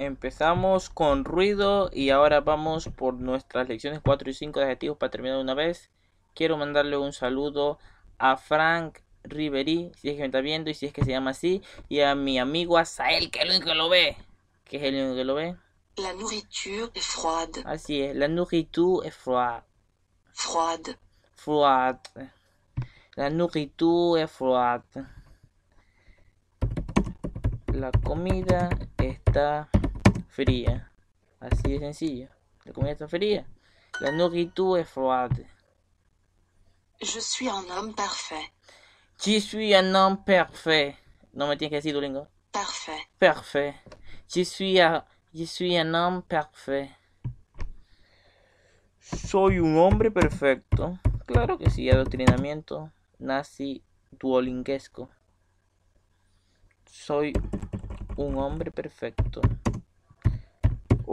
Empezamos con ruido y ahora vamos por nuestras lecciones 4 y 5 de adjetivos para terminar una vez. Quiero mandarle un saludo a Frank Riverí, si es que me está viendo y si es que se llama así, y a mi amigo Asael, que es el único que lo ve. ¿Qué es el único que lo ve? La nourriture est froide. Así es, la nourriture est froide. Froide. Froide. La nourriture est froide. La comida está fría. Así de sencillo. La comida está fría. La nourriture est froide. Je suis un homme parfait. Je suis un homme parfait. No me tienes que decir, Duolingo. Parfait. Parfait. Je suis, je suis un homme parfait. Soy un hombre perfecto. Claro que sí, adoctrinamiento nazi duolinguesco. Soy un hombre perfecto.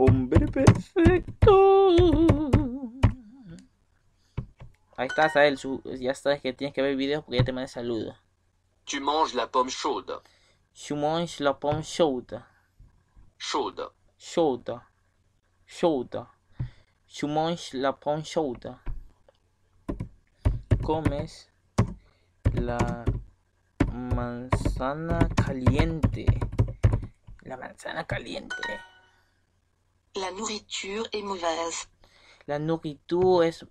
Hombre perfecto. Ahí está, Sael. Ya sabes que tienes que ver videos porque ya te mandé saludos. Tu manges la pomme chaude. Je mange la pomme chaude. Chaude. Chaude. Chaude. Je mange la pomme chaude. Comes la manzana caliente. La manzana caliente. La nourriture est mauvaise. La nourriture es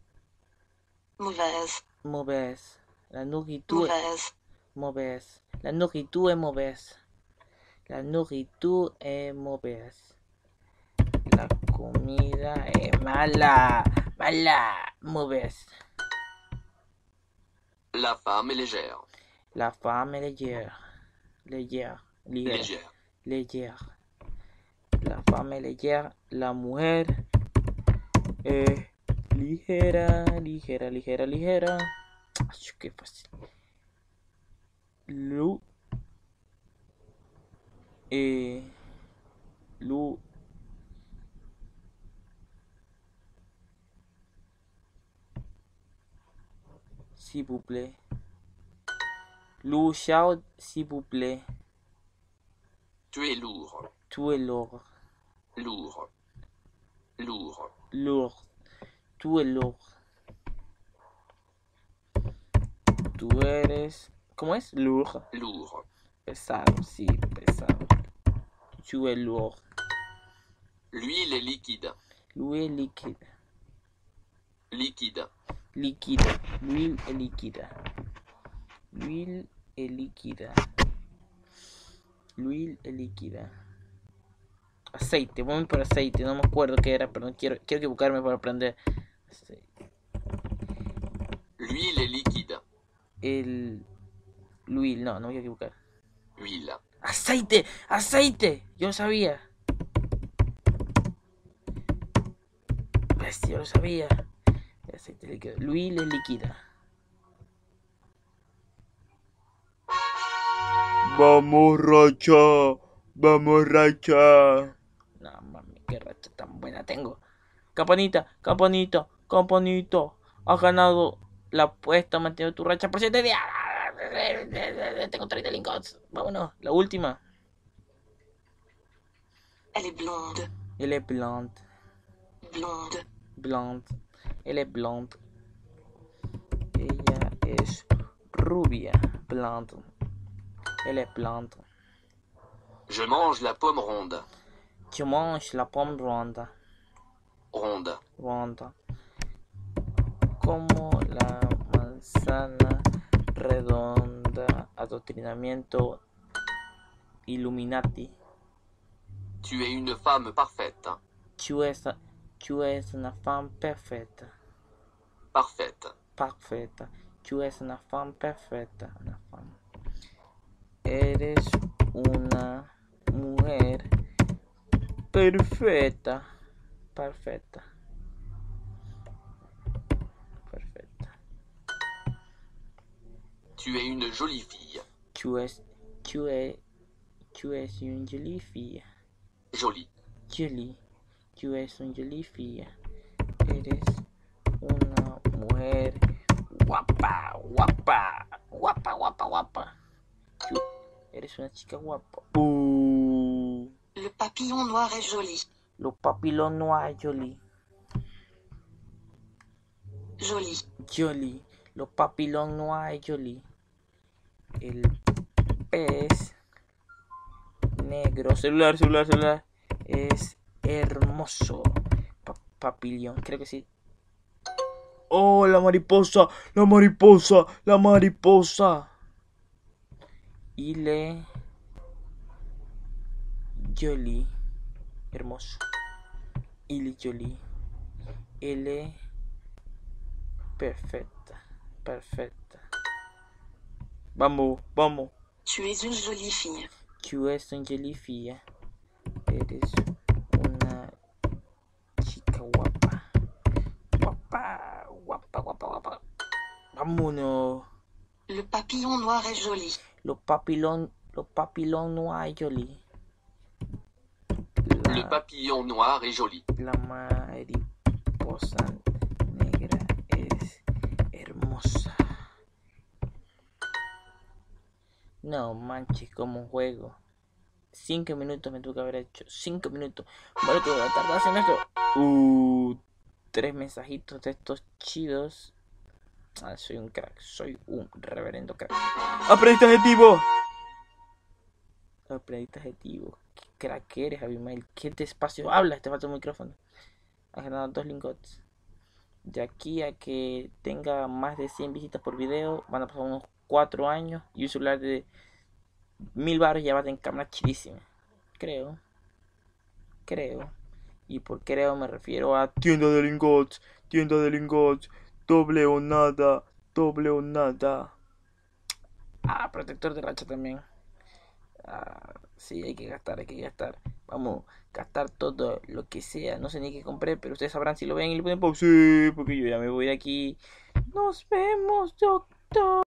Mauvaise. mauvaise. La nourriture Mauvaise. mauvaise. La nourriture est mauvaise. La nourriture est mauvaise. La comida es mala. Mala. Mauvaise. La femme est légère. La femme est légère. Légère. Ligera. Légère. Légère. Légère. La mujer es ligera, ligera, ligera, ligera. Ay, qué fácil. Lu. Eh. Lu. S'il vous plaît. Lu Xiao, s'il vous plaît. Tu es lourd. Tu es lourd. Lourd. Lourd. Lourd. Tú es lourd. Tú eres. ¿Cómo es? Lourd. Lourd. Pesado, sí, pesado. Tu es lourd. L'huile est liquide. L'huile est liquide. Liquide. Líquida. L'huile est líquida. L'huile est líquida. L'huile est líquida. Aceite, vamos por aceite, no me acuerdo qué era, pero no quiero, quiero equivocarme para aprender. L'huile est liquide. El. L'huile, no, no me voy a equivocar. Huile. ¡Aceite! ¡Aceite! Yo lo sabía. Bestia, yo lo sabía. El aceite líquido. L'huile líquida. Vamos, racha. Vamos, racha. Qué racha tan buena tengo. Campanita, campanita, campanita. Has ganado la apuesta, mantenido tu racha por 7 días. Tengo 30 lingots. Vámonos, la última. Elle est blonde. Elle est blonde. Blonde. Blonde. Elle est blonde. Ella es rubia. Blonde. Elle est blonde. Je mange la pomme ronde. Je mange la pomme ronde. Ronde. Ronda. Como la manzana redonda. Adoctrinamiento. Illuminati. Tu es une femme parfaite. Tu es, tu es una femme perfecta. Parfaite. Perfecta. Tu es una femme. Una femme. Eres perfecta. Perfecta. Perfecta. Tu es une jolie fille. Tu es, tu es, tu es une jolie fille. Jolie. Jolie. Tu es una jolie fille. Eres una mujer guapa, guapa, guapa, guapa, guapa. Tú eres una chica guapa. Uh, Le papillon noir est joli. Le papillon noir joli. Joli. Joli. Le papillon noir joli. El pez negro. Celular, celular, celular. Es hermoso. Pa papillon, creo que sí. Oh, la mariposa, la mariposa, la mariposa. Il est joli. Hermoso. Il est joli. Elle est perfecta. Perfecta. Vamos, vamos. Tu es une jolie fille. Tu es una jolie fille. Eres una chica guapa. Guapa, guapa, guapa, guapa. Vámonos. Le papillon noir est joli. Le papillon, le papillon noir est joli. Le La, papillon noir est joli. la mariposa negra es hermosa. No manches, como un juego. Cinco minutos me tuvo que haber hecho. Cinco minutos. Bueno, que voy a tardar haciendo esto. Uh, tres mensajitos de estos chidos. Ah, soy un crack. Soy un reverendo crack. ¡Aprendiste adjetivo! Aprendiste adjetivo. ¿Qué crack eres, Abimael? ¿Qué despacio hablas? Te falta un micrófono. Has ganado dos lingotes. De aquí a que tenga más de 100 visitas por video, van a pasar unos 4 años y un celular de 1000 baros ya va a tener cámara chidísima. Creo. Creo. Y por creo me refiero a tienda de lingotes, tienda de lingotes, doble o nada, doble o nada. Ah, protector de racha también. Ah, sí, hay que gastar, hay que gastar. Vamos, gastar todo lo que sea. No sé ni qué compré, pero ustedes sabrán si lo ven y le ponen pausa. porque yo ya me voy de aquí. Nos vemos, doctor.